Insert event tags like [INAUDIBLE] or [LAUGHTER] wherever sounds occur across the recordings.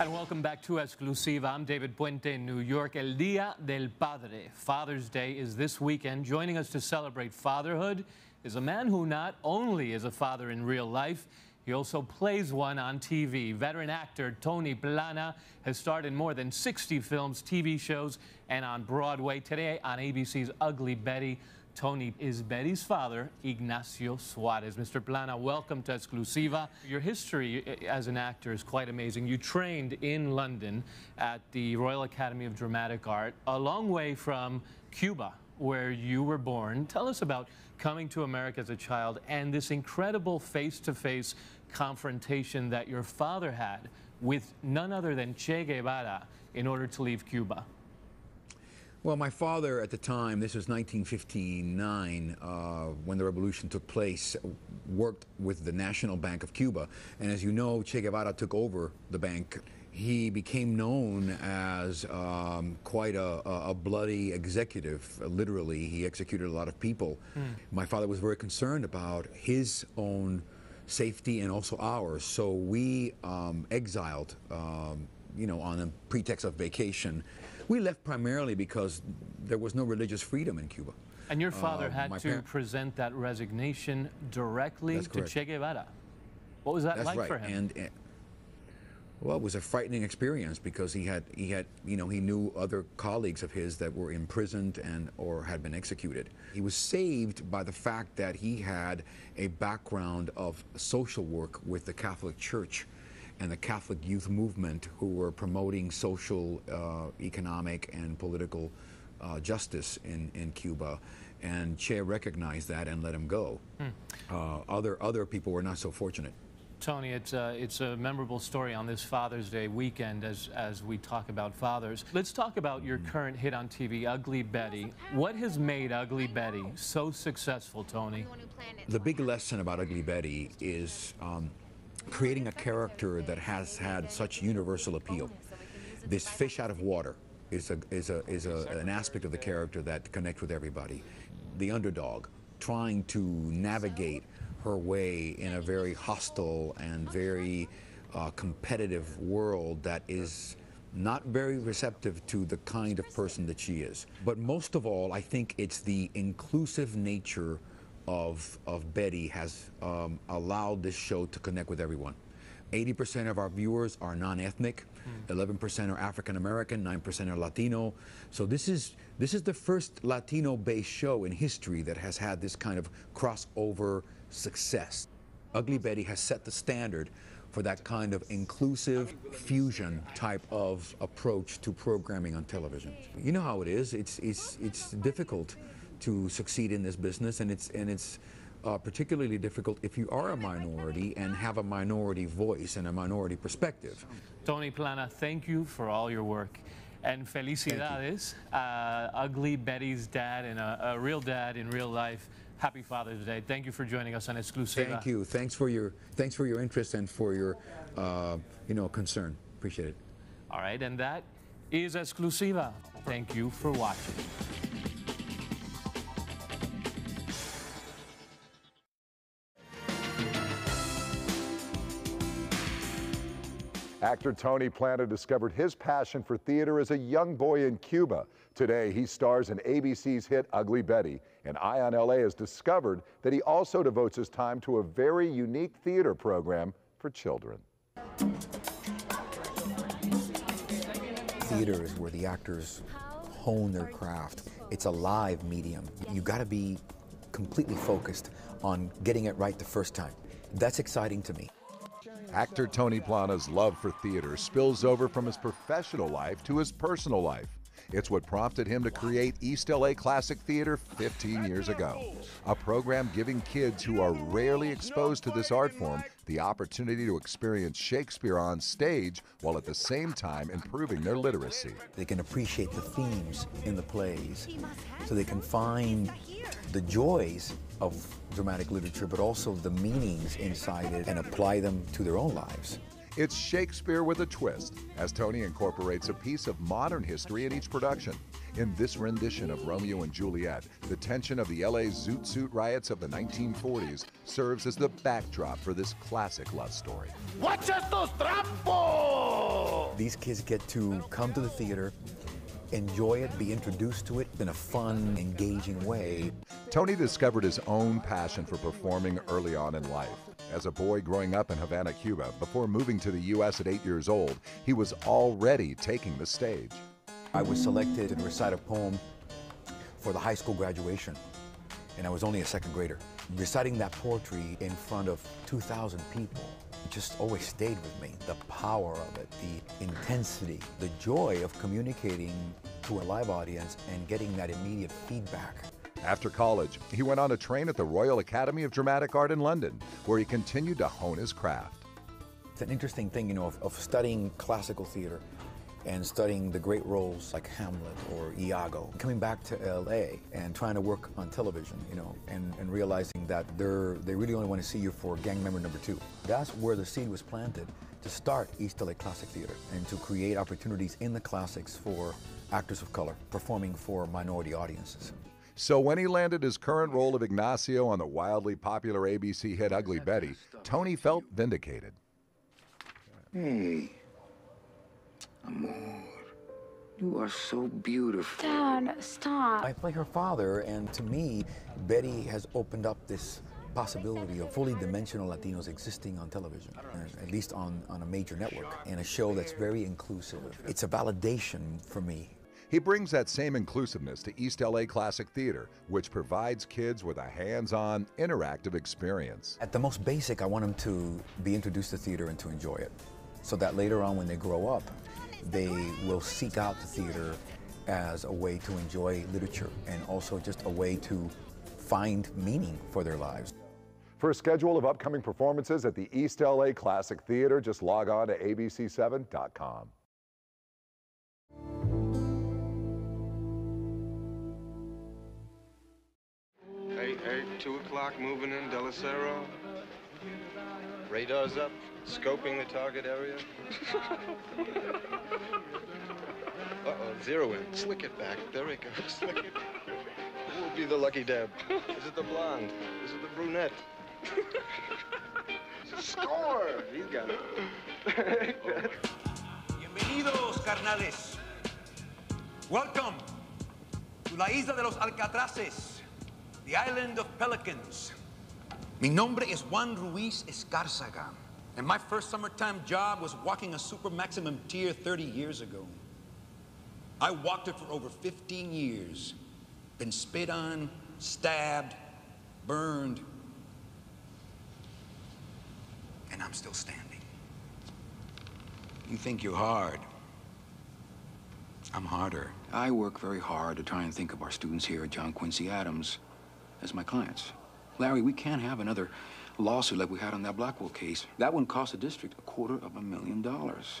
And welcome back to Exclusiva. I'm David Puente in New York. El Día del Padre, Father's Day, is this weekend. Joining us to celebrate fatherhood is a man who not only is a father in real life, he also plays one on TV. Veteran actor Tony Plana has starred in more than 60 films, TV shows, and on Broadway. Today on ABC's Ugly Betty, Tony is Betty's father, Ignacio Suarez. Mr. Plana, welcome to Exclusiva. Your history as an actor is quite amazing. You trained in London at the Royal Academy of Dramatic Art, a long way from Cuba, where you were born. Tell us about coming to America as a child and this incredible face-to-face confrontation that your father had with none other than Che Guevara in order to leave Cuba. Well, my father at the time, this was 1959, uh, when the revolution took place, worked with the National Bank of Cuba. And as you know, Che Guevara took over the bank. He became known as um, quite a, a, bloody executive, literally. He executed a lot of people. Mm. My father was very concerned about his own safety and also ours. So we um, exiled, um, you know, on a pretext of vacation. We left primarily because there was no religious freedom in Cuba. And your father uh, had to present that resignation directly to Che Guevara. What was that That's like right. for him? And, and, well, it was a frightening experience because he had he had you know he knew other colleagues of his that were imprisoned and or had been executed. He was saved by the fact that he had a background of social work with the Catholic Church and the Catholic youth movement who were promoting social, uh, economic, and political uh, justice in, in Cuba. And Che recognized that and let him go. Hmm. Uh, other, other people were not so fortunate. Tony, it's a, it's a memorable story on this Father's Day weekend as, as we talk about fathers. Let's talk about your current hit on TV, Ugly Betty. What has made Ugly Betty so successful, Tony? The big lesson about Ugly Betty is um, creating a character that has had such universal appeal. This fish out of water is, a, is, a, is a, an aspect of the character that connects with everybody. The underdog, trying to navigate her way in a very hostile and very uh, competitive world that is not very receptive to the kind of person that she is. But most of all, I think it's the inclusive nature of, of Betty has um, allowed this show to connect with everyone. 80% of our viewers are non-ethnic, 11% hmm. are African American, 9% are Latino. So this is this is the first Latino-based show in history that has had this kind of crossover success. Ugly Betty has set the standard for that kind of inclusive fusion type of approach to programming on television. You know how it is. It's it's it's difficult to succeed in this business, and it's and it's uh, particularly difficult if you are a minority and have a minority voice and a minority perspective. Tony Plana, thank you for all your work. And felicidades, uh, Ugly Betty's dad and a, a, real dad in real life. Happy Father's Day. Thank you for joining us on Exclusiva. Thank you. Thanks for your thanks for your interest and for your uh, you know concern. Appreciate it. All right, and that is Exclusiva. Thank you for watching. Actor Tony Plana discovered his passion for theater as a young boy in Cuba. Today, he stars in ABC's hit Ugly Betty, and Eye on LA has discovered that he also devotes his time to a very unique theater program for children. Theater is where the actors hone their craft. It's a live medium. You got to be completely focused on getting it right the first time. That's exciting to me. Actor Tony Plana's love for theater spills over from his professional life to his personal life. It's what prompted him to create East LA Classic Theater 15 years ago, a program giving kids who are rarely exposed to this art form the opportunity to experience Shakespeare on stage while at the same time improving their literacy. They can appreciate the themes in the plays, so they can find the joys of dramatic literature, but also the meanings inside it and apply them to their own lives. It's Shakespeare with a twist, as Tony incorporates a piece of modern history in each production. In this rendition of Romeo and Juliet, the tension of the LA Zoot Suit riots of the 1940s serves as the backdrop for this classic love story. Watch estos trampos! These kids get to come to the theater, enjoy it, be introduced to it in a fun, engaging way. Tony discovered his own passion for performing early on in life. As a boy growing up in Havana, Cuba, before moving to the U.S. at eight years old, he was already taking the stage. I was selected to recite a poem for the high school graduation, and I was only a second grader. Reciting that poetry in front of 2,000 people just always stayed with me. The power of it, the intensity, the joy of communicating to a live audience and getting that immediate feedback. After college, he went on to train at the Royal Academy of Dramatic Art in London, where he continued to hone his craft. It's an interesting thing, you know, of, of studying classical theater and studying the great roles like Hamlet or Iago, coming back to LA and trying to work on television, you know, and, and realizing that they're, they really only want to see you for gang member number two. That's where the seed was planted to start East LA Classic Theater and to create opportunities in the classics for actors of color performing for minority audiences. So when he landed his current role of Ignacio on the wildly popular ABC hit Ugly Betty, Tony felt vindicated. Hey, amor, you are so beautiful. Dad, stop. I play her father, and to me, Betty has opened up this possibility of fully dimensional Latinos existing on television, at least on, on a major network, and a show that's very inclusive. It's a validation for me he brings that same inclusiveness to East LA Classic Theater, which provides kids with a hands on, interactive experience. At the most basic, I want them to be introduced to theater and to enjoy it. So that later on, when they grow up, they will seek out the theater as a way to enjoy literature and also just a way to find meaning for their lives. For a schedule of upcoming performances at the East LA Classic Theater, just log on to abc7.com. Hey, hey, Two o'clock, moving in, Delacero. Radar's up, scoping the target area. Uh-oh, zero in. Slick it back. There it goes. [LAUGHS] Slick it. Who will be the lucky deb? Is it the blonde? Is it the brunette? [LAUGHS] Score! He's got it. Bienvenidos, carnales. Welcome to la isla de los Alcatraces the island of pelicans. Mi nombre es Juan Ruiz Escarzaga, and my first summertime job was walking a super maximum tier 30 years ago. I walked it for over 15 years, been spit on, stabbed, burned, and I'm still standing. You think you're hard. I'm harder. I work very hard to try and think of our students here at John Quincy Adams as my clients. Larry, we can't have another lawsuit like we had on that Blackwell case. That one cost the district a quarter of a million dollars.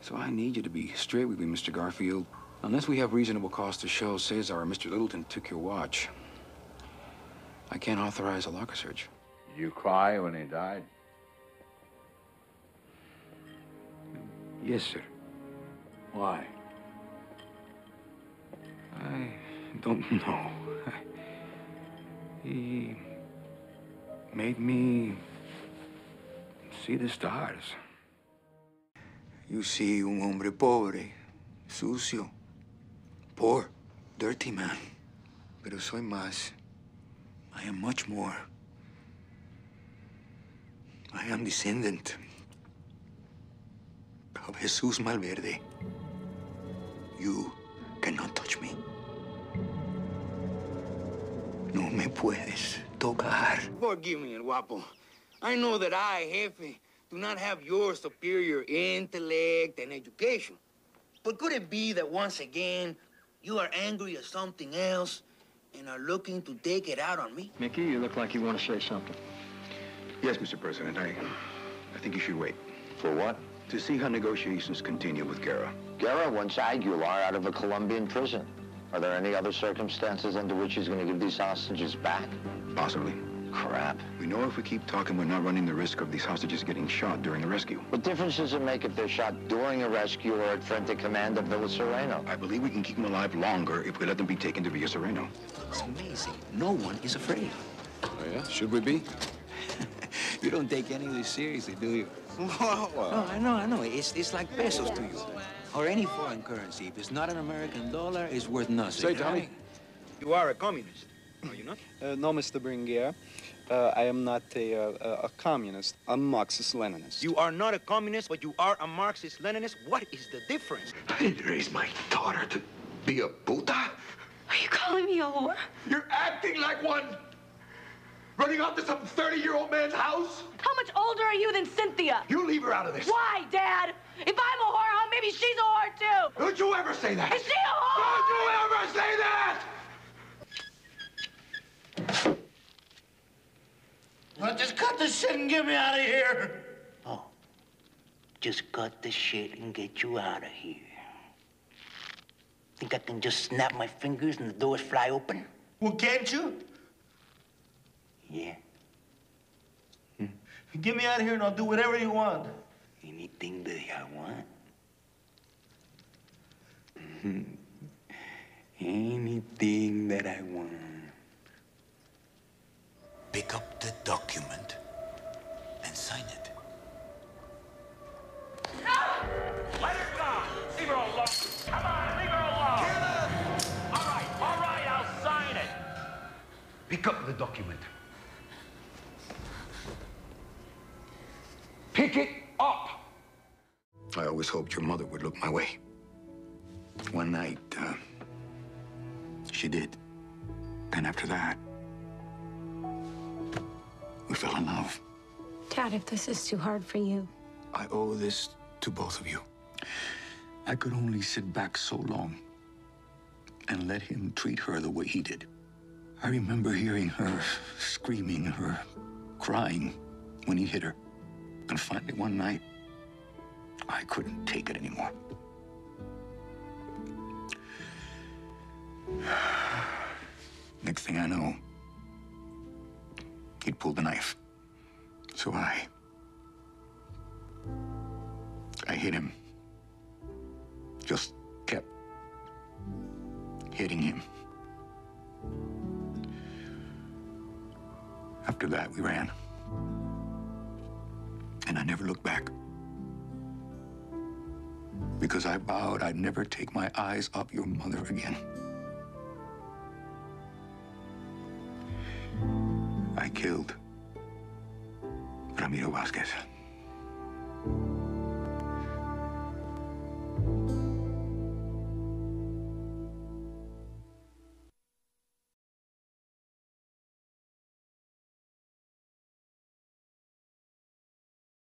So I need you to be straight with me, Mr. Garfield. Unless we have reasonable cause to show Cesar or Mr. Littleton took your watch, I can't authorize a locker search. Did you cry when he died? Yes, sir. Why? I don't [LAUGHS] know. he made me see the stars. You see un hombre pobre, sucio, poor, dirty man. Pero soy más. I am much more. I am descendant of Jesus Malverde. You cannot touch me. No me puedes tocar. Forgive me, guapo. I know that I, Jefe, do not have your superior intellect and education. But could it be that once again, you are angry at something else and are looking to take it out on me? Mickey, you look like you want to say something. Yes, Mr. President. I, I think you should wait. For what? To see how negotiations continue with Guerra. Guerra wants Aguilar out of a Colombian prison. Are there any other circumstances under which he's going to give these hostages back? Possibly. crap. We know if we keep talking, we're not running the risk of these hostages getting shot during the rescue. What difference does it make if they're shot during a rescue or at frente command of Villa Sereno? I believe we can keep them alive longer if we let them be taken to Villa Sereno. It's amazing. No one is afraid. Oh, yeah? Should we be? [LAUGHS] You don't take any of this seriously, do you? [LAUGHS] well, No, oh, I know, I know. It's, it's like pesos to you. Or any foreign currency. If it's not an American dollar, it's worth nothing. Say, Tommy. You are a communist, are you not? Uh, no, Mr. Bringier. Uh, I am not a, uh, a, a communist. I'm Marxist-Leninist. You are not a communist, but you are a Marxist-Leninist. What is the difference? I didn't raise my daughter to be a puta. Are you calling me a whore? You're acting like one! Running off to some 30-year-old man's house? How much older are you than Cynthia? You leave her out of this. Why, Dad? If I'm a whore, huh, maybe she's a whore too. Don't you ever say that! Is she a whore? Don't you ever say that! Well, just cut the shit and get me out of here! Oh. Just cut the shit and get you out of here. Think I can just snap my fingers and the doors fly open? Well, can't you? Yeah. Hmm. Get me out of here and I'll do whatever you want. Anything that I want. [LAUGHS] Anything that I want. Pick up the document and sign it. Let her go! Leave her alone! Come on, leave her alone! All right, all right, I'll sign it. Pick up the document. Pick it up! I always hoped your mother would look my way. One night, uh, she did. And after that, we fell in love. Dad, if this is too hard for you, I owe this to both of you. I could only sit back so long and let him treat her the way he did. I remember hearing her screaming, her crying when he hit her. And finally, one night, I couldn't take it anymore. [SIGHS] Next thing I know, he'd pulled the knife. So I. I hit him. Just kept hitting him. After that, we ran. And I never looked back. Because I vowed I'd never take my eyes off your mother again. I killed Ramiro Vasquez.